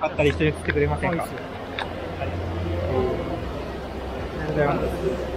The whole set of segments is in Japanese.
あったり一緒に釣ってくれませんか？そうですよありがとうございます。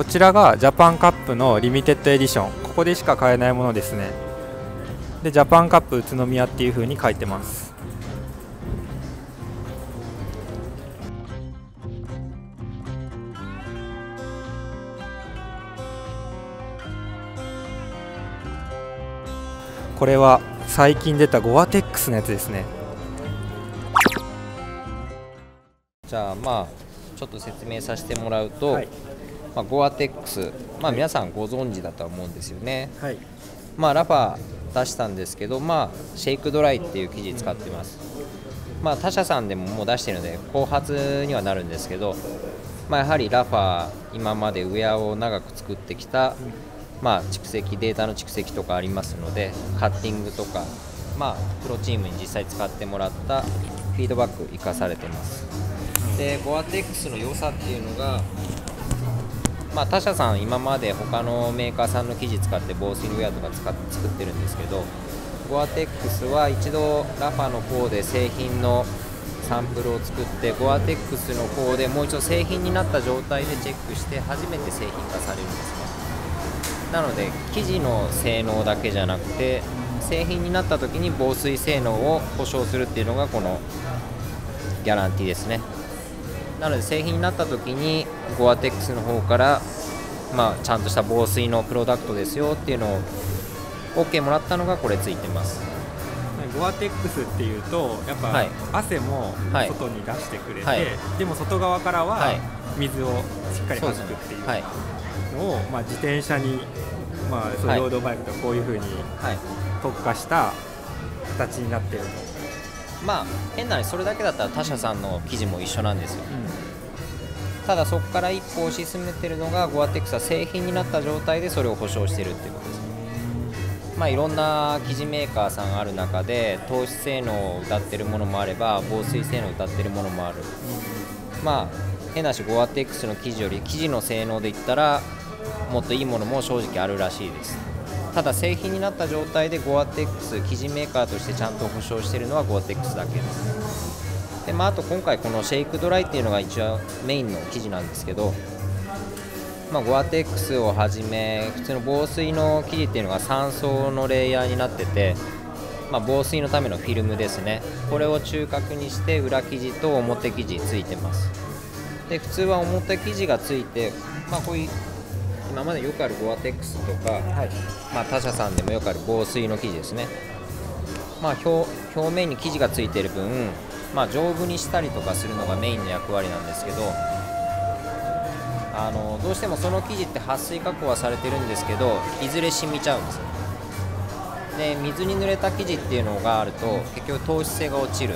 こちらがジャパンカップのリミテッドエディション。ここでしか買えないものですね。でジャパンカップ宇都宮っていう風に書いてます。これは最近出たゴアテックスのやつですね。じゃあまあちょっと説明させてもらうと、はい。まあ、ゴアテックス、まあ、皆さんご存知だとは思うんですよね、はい。まあ、ラファ出したんですけど、まあ、シェイクドライっていう生地使ってます、まあ、他社さんでももう出してるので後発にはなるんですけど、まあ、やはりラファ今までウェアを長く作ってきた、まあ、蓄積データの蓄積とかありますのでカッティングとか、まあ、プロチームに実際使ってもらったフィードバック生かされてます。でゴアテックスの良さっていうのがまあ、他社さん今まで他のメーカーさんの生地使って防水ウェアとか使って作ってるんですけどゴアテックスは一度ラファの方で製品のサンプルを作ってゴアテックスの方でもう一度製品になった状態でチェックして初めて製品化されるんですね。なので生地の性能だけじゃなくて製品になった時に防水性能を保証するっていうのがこのギャランティーですね。なので製品になった時にゴアテックスの方から、まあ、ちゃんとした防水のプロダクトですよっていうのを OK もらったのがこれついてます。ゴアテックスっていうとやっぱ、はい。汗もはい。外に出してくれて、はい。でも外側からははい。水をしっかり弾くっていうはい。のを、まあ、自転車に、まあ、そうはい。いうロードバイクとこういうふうにはい。特化した形になってると、まあ変な話それだけだったら他社さんの生地も一緒なんですよ。ただそこから一歩推し進めてるのがゴアテックスは製品になった状態でそれを保証してるっていうことですまあいろんな生地メーカーさんある中で糖質性能を謳ってるものもあれば防水性能を謳ってるものもある。まあ変な話ゴアテックスの生地より生地の性能で言ったらもっといいものも正直あるらしいですただ製品になった状態でゴアテックス生地メーカーとしてちゃんと保証しているのはゴアテックスだけです。で、まあ、あと今回このシェイクドライっていうのが一応メインの生地なんですけど、まあ、ゴアテックスをはじめ普通の防水の生地っていうのが3層のレイヤーになってて、まあ、防水のためのフィルムですね。これを中核にして裏生地と表生地ついてます。で普通は表生地がついて、まあ、こういう今までよくあるゴアテックスとか、まあ、他社さんでもよくある防水の生地ですね、まあ、表表面に生地がついている分、まあ、丈夫にしたりとかするのがメインの役割なんですけどあのどうしてもその生地って撥水加工はされてるんですけどいずれ染みちゃうんですよ。で水に濡れた生地っていうのがあると結局糖質性が落ちる。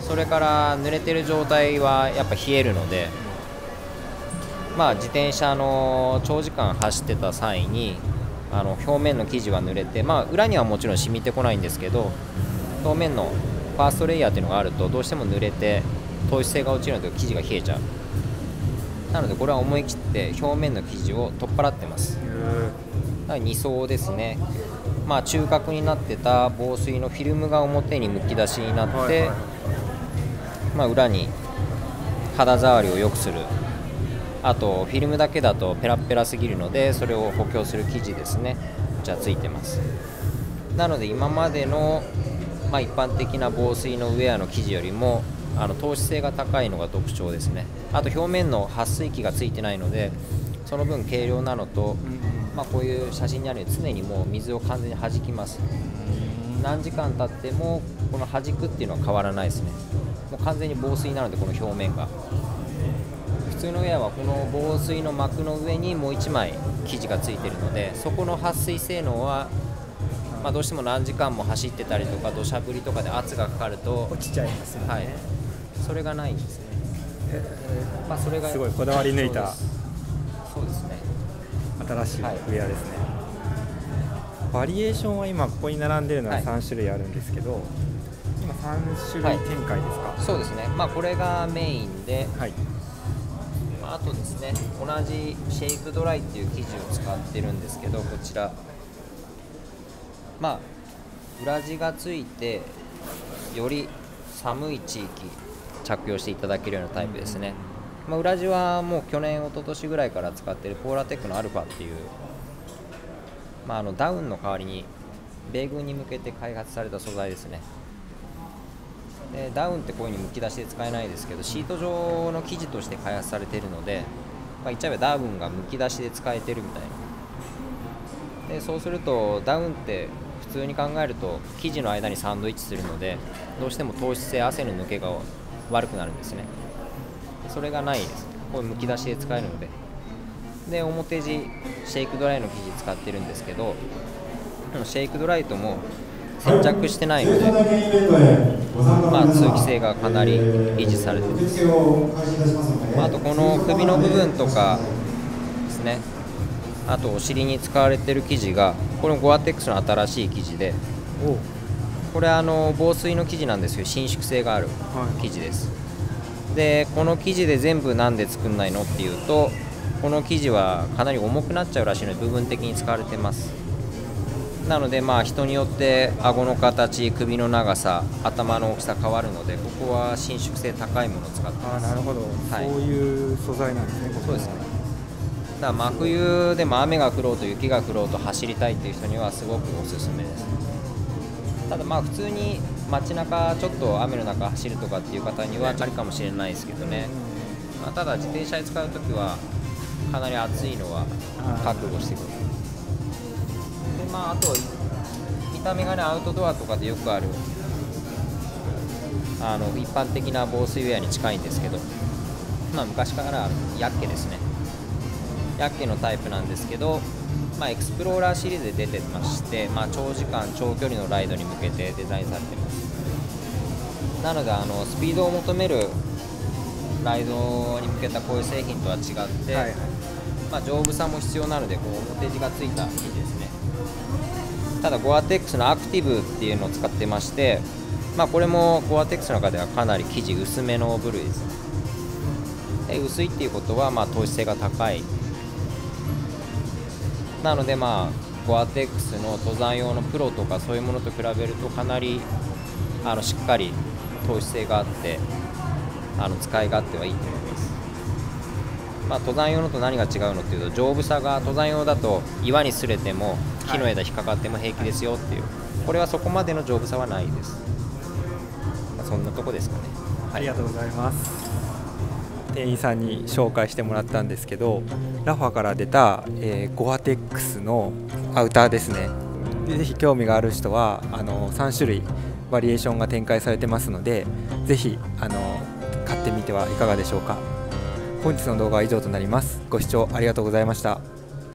それから濡れてる状態はやっぱ冷えるのでまあ自転車の長時間走ってた際にあの表面の生地は濡れてまあ裏にはもちろん染みてこないんですけど表面のファーストレイヤーっていうのがあるとどうしても濡れて糖質性が落ちるので生地が冷えちゃう。なのでこれは思い切って表面の生地を取っ払ってます。だから2層ですね。まあ中核になってた防水のフィルムが表にむき出しになって、まあ、裏に肌触りを良くするあとフィルムだけだとペラペラすぎるのでそれを補強する生地ですね。じゃついてます。なので今までの、まあ、一般的な防水のウェアの生地よりもあの透視性が高いのが特徴ですね。あと表面の撥水器がついてないのでその分軽量なのと、まあ、こういう写真にあるように常にもう水を完全に弾きます。何時間経ってもこの弾くっていうのは変わらないですね。もう完全に防水なのでこの表面が。普通のウェアはこの防水の膜の上にもう1枚生地がついてるのでそこの撥水性能はまあ、どうしても何時間も走ってたりとか土砂降りとかで圧がかかると落ちちゃいますよね、はい、それがないんですね、まあ、それがすごいこだわり抜いたそうですね。新しいウェアですね、はい、バリエーションは今ここに並んでるのは3種類あるんですけど、はい、今3種類展開ですか、そうですね。まあこれがメインで、はいあとですね同じシェイクドライっていう生地を使ってるんですけどこちら。まあ裏地がついてより寒い地域着用していただけるようなタイプですね、まあ、裏地はもう去年一昨年ぐらいから使っているポーラテックのアルファっていう、まあ、あのダウンの代わりに米軍に向けて開発された素材ですねでダウンってこういう風にむき出しで使えないですけどシート状の生地として開発されているので、まあ、言っちゃえばダウンがむき出しで使えてるみたいな。でそうするとダウンって普通に考えると生地の間にサンドイッチするのでどうしても糖質性汗の抜けが悪くなるんですね。それがないです。これむき出しで使えるので。で表地シェイクドライの生地使ってるんですけどシェイクドライトも接着してないので、まあ、通気性がかなり維持されてます、まあ、あとこの首の部分とかですね。あとお尻に使われてる生地がこれもゴアテックスの新しい生地でこれあの防水の生地なんですけど伸縮性がある生地です、はい、でこの生地で全部なんで作んないのっていうとこの生地はかなり重くなっちゃうらしいので部分的に使われてます。なのでまあ人によって顎の形首の長さ頭の大きさ変わるのでここは伸縮性高いものを使ってます。あなるほど、はい、そういう素材なんですねそうですね。だ真冬でも雨が降ろうと雪が降ろうと走りたいっていう人にはすごくおすすめです。ただまあ普通に街中ちょっと雨の中走るとかっていう方にはありかもしれないですけどね、まあ、ただ自転車で使う時はかなり暑いのは覚悟してくるでまああと見た目がねアウトドアとかでよくあるあの一般的な防水ウェアに近いんですけど、まあ、昔からヤッケですね。ヤッケのタイプなんですけど、まあ、エクスプローラーシリーズで出てまして、まあ、長時間長距離のライドに向けてデザインされてます。なのであのスピードを求めるライドに向けたこういう製品とは違って、はいはい、まあ、丈夫さも必要なのでこう表地がついた生地ですねただゴアテックスのアクティブっていうのを使ってまして、まあ、これもゴアテックスの中ではかなり生地薄めの部類です。で薄いっていうことはまあ糖質性が高い。なのでまあゴアテックスの登山用のプロとかそういうものと比べるとかなりあのしっかり糖質性があってあの使い勝手はいいと思います、まあ、登山用のと何が違うのっていうと丈夫さが登山用だと岩に擦れても木の枝引っかかっても平気ですよっていう、これはそこまでの丈夫さはないです、まあ、そんなとこですかね、はい、ありがとうございます。店員さんに紹介してもらったんですけどラファから出た、えー、ゴアテックスのアウターですね。ぜひ興味がある人はあの3種類バリエーションが展開されてますのでぜひあの買ってみてはいかがでしょうか本日の動画は以上となります。ご視聴ありがとうございました。